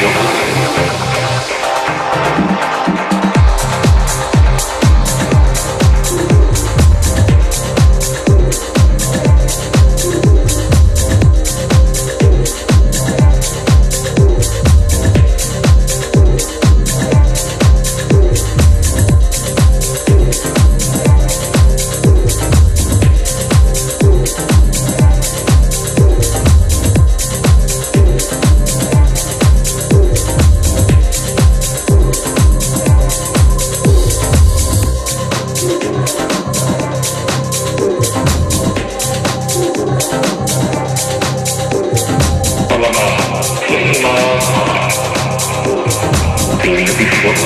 よ。feeling before.